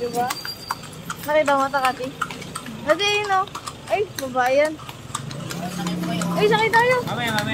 Di ba? Nakita mo ata, Kati? Kasi yun, oh. Ay, babae yan. Ay, sakay tayo. Mamaya, mamaya.